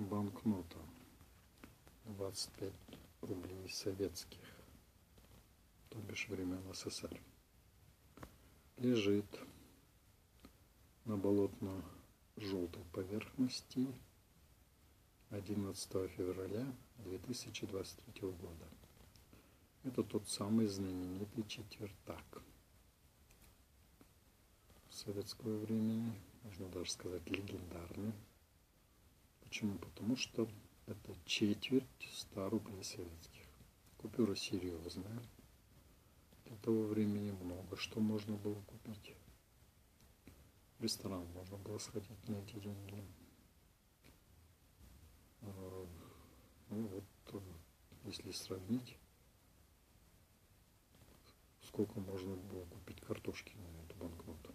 банкнота 25 рублей советских, то бишь времен СССР. Лежит на болотно-желтой поверхности 11 февраля 2023 года. Это тот самый знаменитый четвертак советского времени, можно даже сказать легендарный. Почему? Потому что это четверть 100 рублей советских. Купюра серьезная. Для того времени много что можно было купить. В ресторан можно было сходить на эти деньги. А, ну вот, если сравнить, сколько можно было купить картошки на эту банкноту.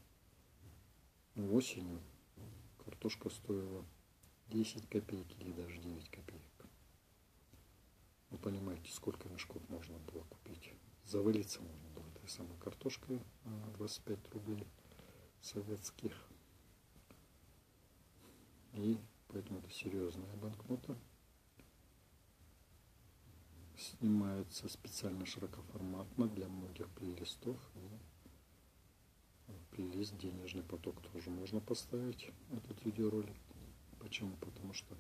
Ну, осенью картошка стоила 10 копеек или даже 9 копеек. Вы понимаете, сколько мешков можно было купить. Завалиться можно было этой самой картошкой 25 рублей советских. И поэтому это серьезная банкнота. Снимается специально широкоформатно для многих плейлистов. И плейлист «Денежный поток» тоже можно поставить, этот видеоролик. Почему? Потому что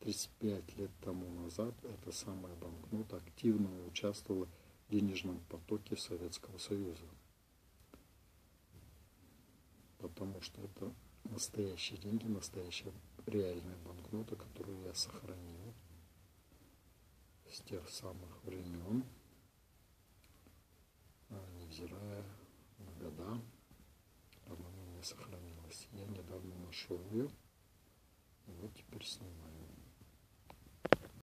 35 лет тому назад эта самая банкнота активно участвовала в денежном потоке Советского Союза. Потому что это настоящие деньги, настоящая реальная банкнота, которую я сохранил с тех самых времен, а, невзирая на года, она у меня сохранилась. Я недавно нашел ее. Теперь снимаю.